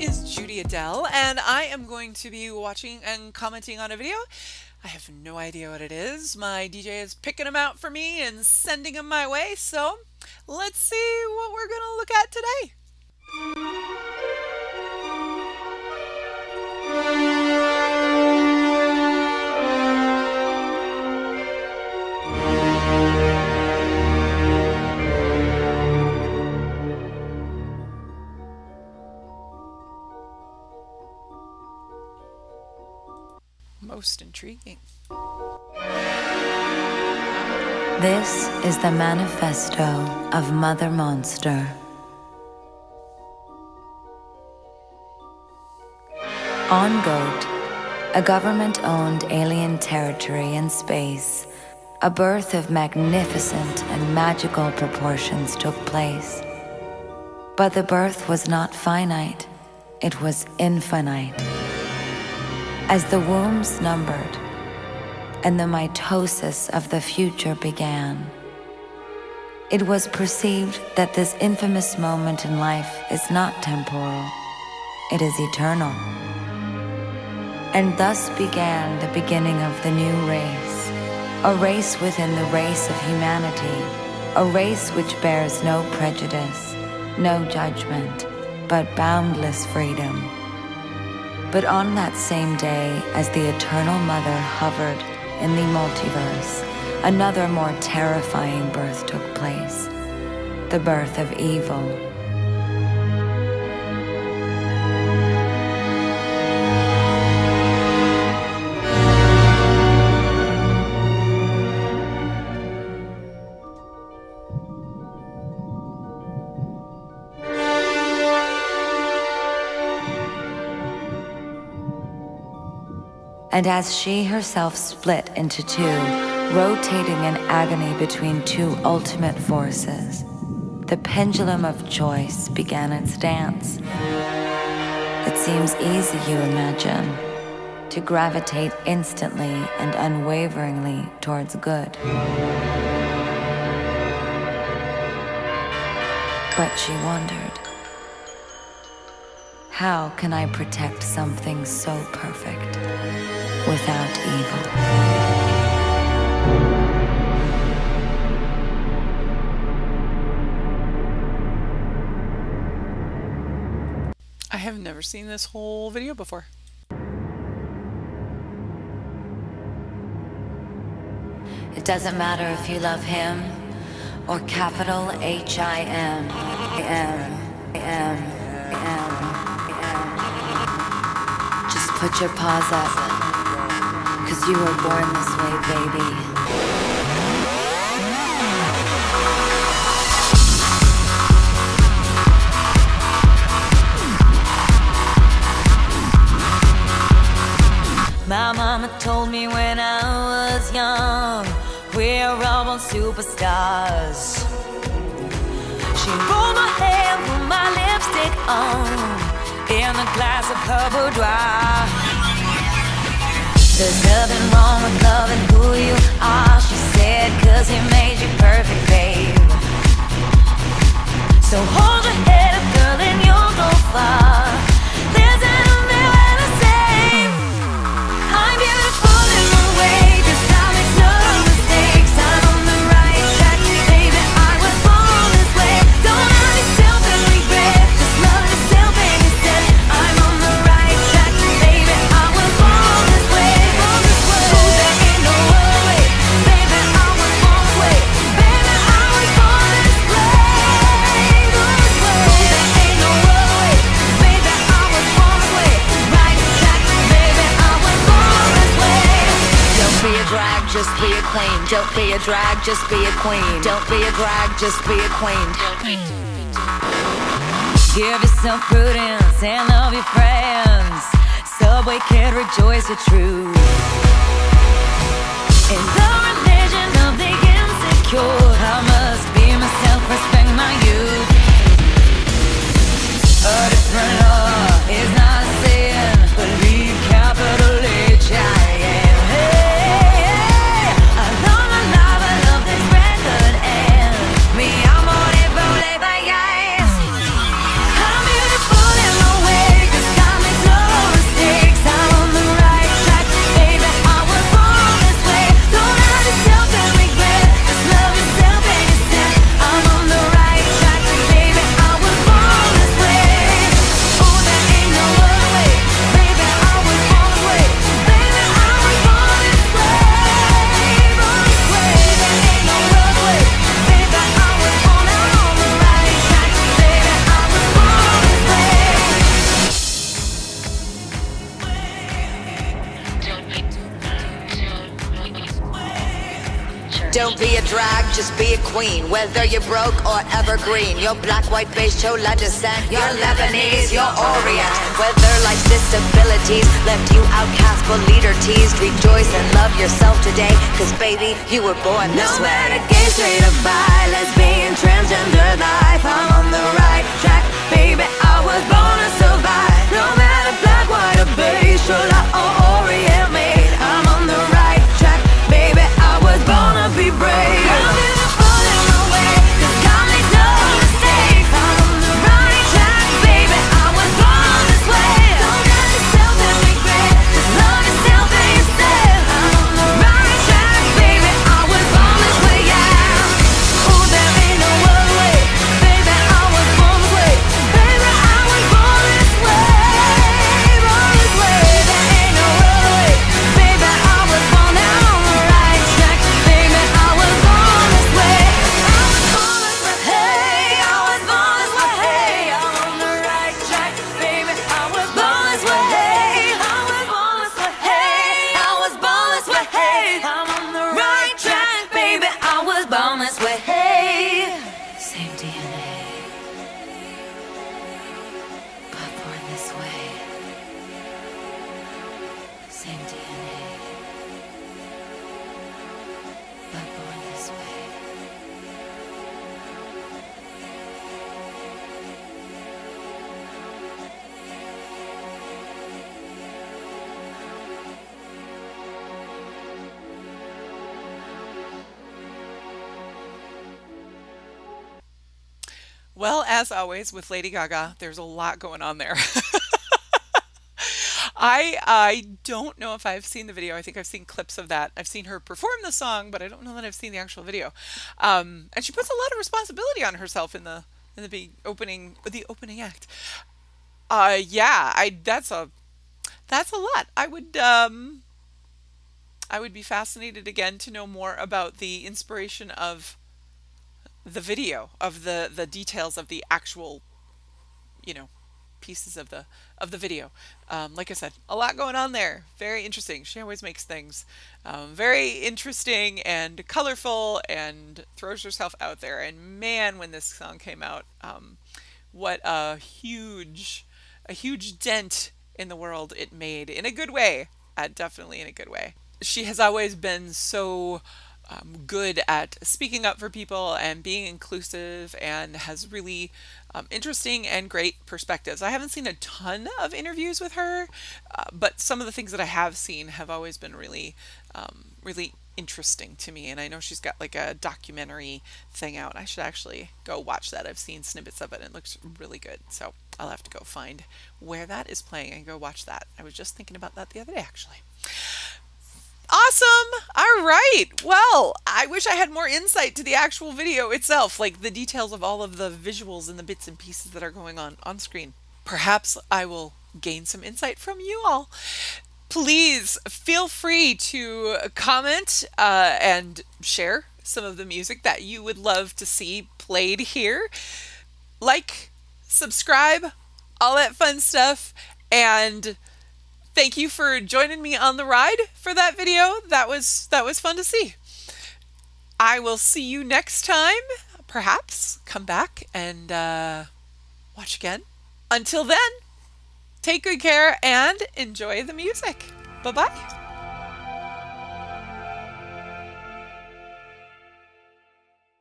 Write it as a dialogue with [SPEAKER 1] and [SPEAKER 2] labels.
[SPEAKER 1] is Judy Adele, and I am going to be watching and commenting on a video. I have no idea what it is. My DJ is picking them out for me and sending them my way, so let's see what we're going to Most intriguing.
[SPEAKER 2] This is the manifesto of Mother Monster. On Goat, a government owned alien territory in space, a birth of magnificent and magical proportions took place. But the birth was not finite, it was infinite. As the wombs numbered and the mitosis of the future began, it was perceived that this infamous moment in life is not temporal, it is eternal. And thus began the beginning of the new race, a race within the race of humanity, a race which bears no prejudice, no judgment, but boundless freedom. But on that same day, as the Eternal Mother hovered in the multiverse, another more terrifying birth took place the birth of evil. And as she herself split into two, rotating in agony between two ultimate forces, the pendulum of choice began its dance. It seems easy, you imagine, to gravitate instantly and unwaveringly towards good. But she wondered, how can I protect something so perfect without evil?
[SPEAKER 1] I have never seen this whole video before.
[SPEAKER 2] It doesn't matter if you love him or capital H I M put your paws up, cause you were born this way, baby.
[SPEAKER 3] My mama told me when I was young, we're all born superstars. She rolled my hair, put my lipstick on, in a glass of her boudoir. There's nothing wrong with loving who you are, she said, cause he made you perfect, babe. So hold your head up, girl, and you'll go far. Don't
[SPEAKER 2] be a drag, just be a queen. Don't be a drag, just be a queen.
[SPEAKER 3] Give yourself prudence and love your friends. Subway kid, rejoice the truth. In the religion of the insecure, I must be myself, respect my youth. A different law is not
[SPEAKER 4] queen. Whether you're broke or evergreen, you're black, white, beige, chola descent, you're Lebanese, you're Orient. Whether life's disabilities left you outcast but leader teased, rejoice and love yourself today. Cause baby, you were born this
[SPEAKER 3] No
[SPEAKER 4] way.
[SPEAKER 3] matter gay, straight or bi, lesbian, transgender life, I'm on the right track, baby. I was born to
[SPEAKER 1] Well, as always with Lady Gaga, there's a lot going on there. I I don't know if I've seen the video. I think I've seen clips of that. I've seen her perform the song, but I don't know that I've seen the actual video. Um, and she puts a lot of responsibility on herself in the in the big opening the opening act. Uh, yeah, I that's a that's a lot. I would um, I would be fascinated again to know more about the inspiration of the video of the the details of the actual you know pieces of the of the video. Um, like i said a lot going on there. Very interesting. She always makes things um, very interesting and colorful and throws herself out there. And man when this song came out um, what a huge a huge dent in the world it made in a good way uh, definitely in a good way. She has always been so um, good at speaking up for people and being inclusive and has really um, interesting and great perspectives. I haven't seen a ton of interviews with her, uh, but some of the things that I have seen have always been really, um, really interesting to me. And I know she's got like a documentary thing out. I should actually go watch that. I've seen snippets of it and it looks really good. So I'll have to go find where that is playing and go watch that. I was just thinking about that the other day actually. Awesome. All right. Well, I wish I had more insight to the actual video itself, like the details of all of the visuals and the bits and pieces that are going on on screen. Perhaps I will gain some insight from you all. Please feel free to comment uh, and share some of the music that you would love to see played here. Like, subscribe, all that fun stuff, and thank you for joining me on the ride for that video. That was that was fun to see. I will see you next time. Perhaps come back and uh, watch again. Until then, take good care and enjoy the music. Bye bye.